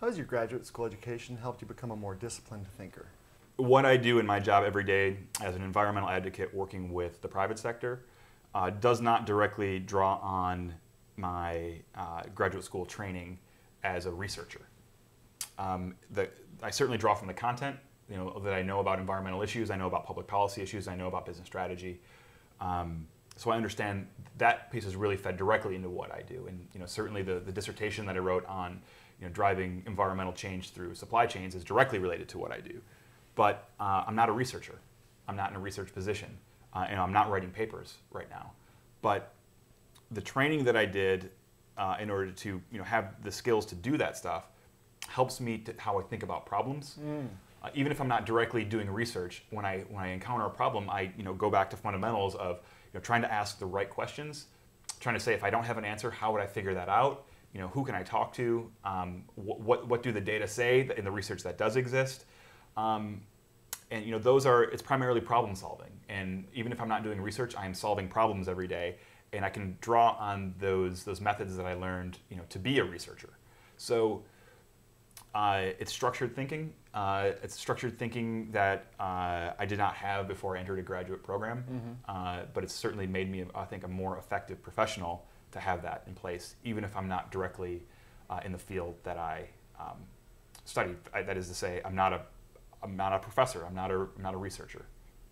How has your graduate school education helped you become a more disciplined thinker? What I do in my job every day as an environmental advocate working with the private sector uh, does not directly draw on my uh, graduate school training as a researcher. Um, the, I certainly draw from the content, you know, that I know about environmental issues, I know about public policy issues, I know about business strategy. Um, so I understand that piece is really fed directly into what I do. And you know, certainly the, the dissertation that I wrote on you know, driving environmental change through supply chains is directly related to what I do. But uh, I'm not a researcher. I'm not in a research position. Uh, and I'm not writing papers right now. But the training that I did uh, in order to you know, have the skills to do that stuff helps me to how I think about problems. Mm. Uh, even if I'm not directly doing research, when I when I encounter a problem, I you know go back to fundamentals of you know trying to ask the right questions, trying to say if I don't have an answer, how would I figure that out? You know, who can I talk to? Um, wh- what what do the data say in the research that does exist? Um, and you know those are it's primarily problem solving. And even if I'm not doing research, I am solving problems every day, and I can draw on those those methods that I learned you know to be a researcher. So uh, it's structured thinking. Uh, it's structured thinking that uh, I did not have before I entered a graduate program, mm-hmm. Uh, but it's certainly made me, I think, a more effective professional to have that in place, even if I'm not directly uh, in the field that I um, studied. I, that is to say, I'm not a, I'm not a professor. I'm not a, I'm not a researcher,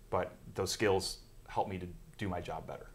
but those skills help me to do my job better.